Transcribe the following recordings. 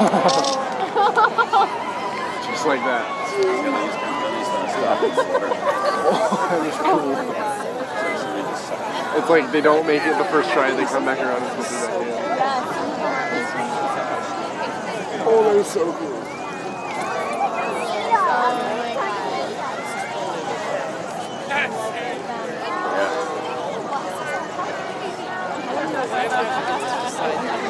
Just like that. that. It's like they don't make it the first try, and they come back around and do that. Yeah. Oh, that was so cool. Some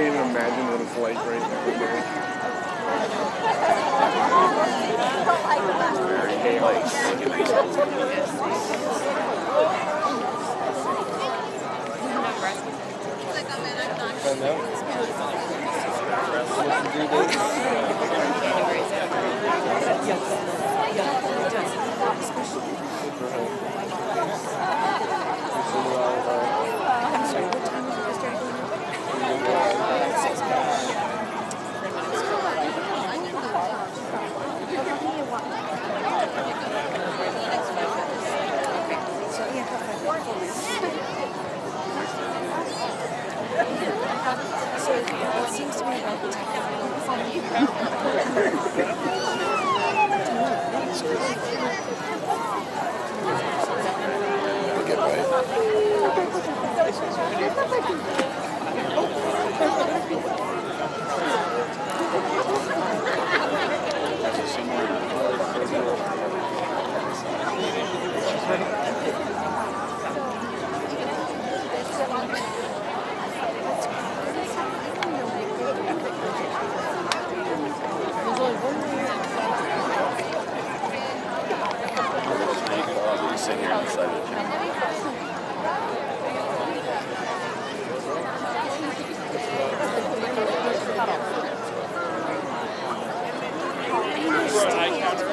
would hit nine bird shot, you shoot nine, nine, nine. What it's like right For an eye counter.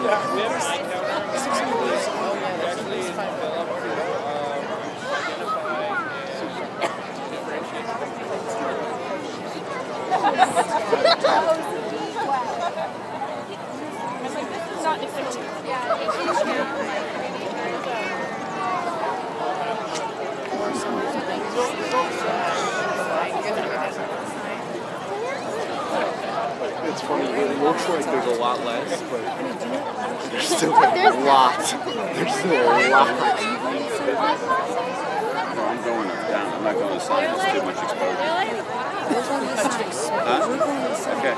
Yeah, we have an eye counter. We actually developed to uh, identify and differentiate. Not effective. It's funny, it looks like there's a lot less, but there's still a lot. There's still a lot. No, I'm going down. I'm not going to side. It's too much exposure. Huh? Okay.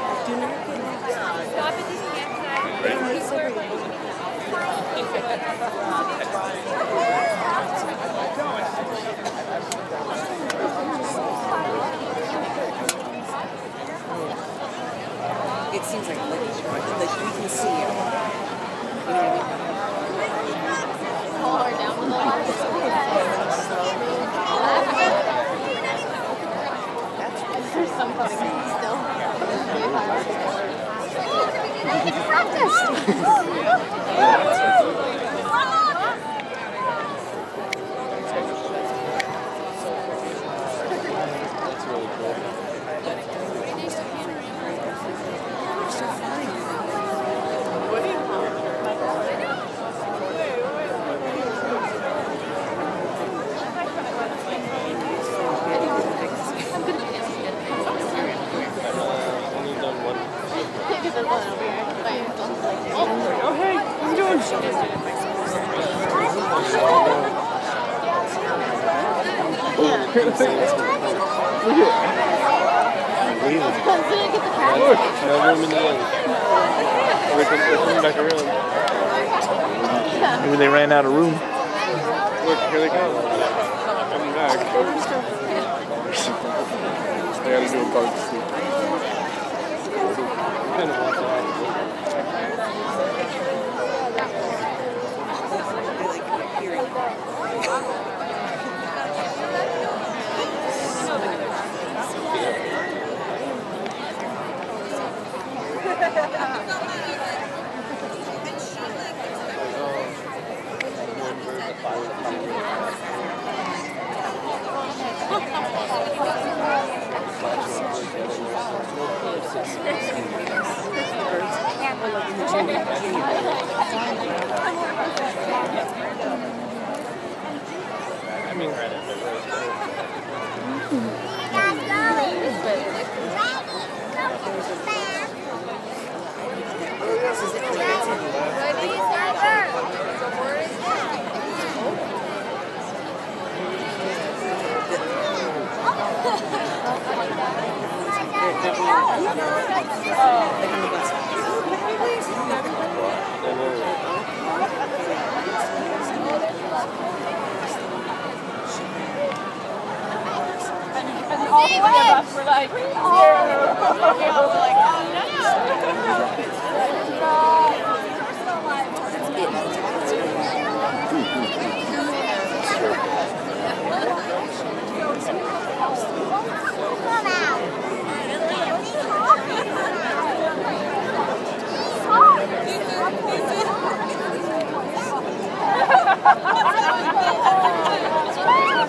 It public that we can see it. You know what I mean? Some still. Maybe they ran out of room. Look, here they come. Coming back. they gotta do a bug sleep. Mean, three of us were like, oh, yeah, we're like, oh no. I'm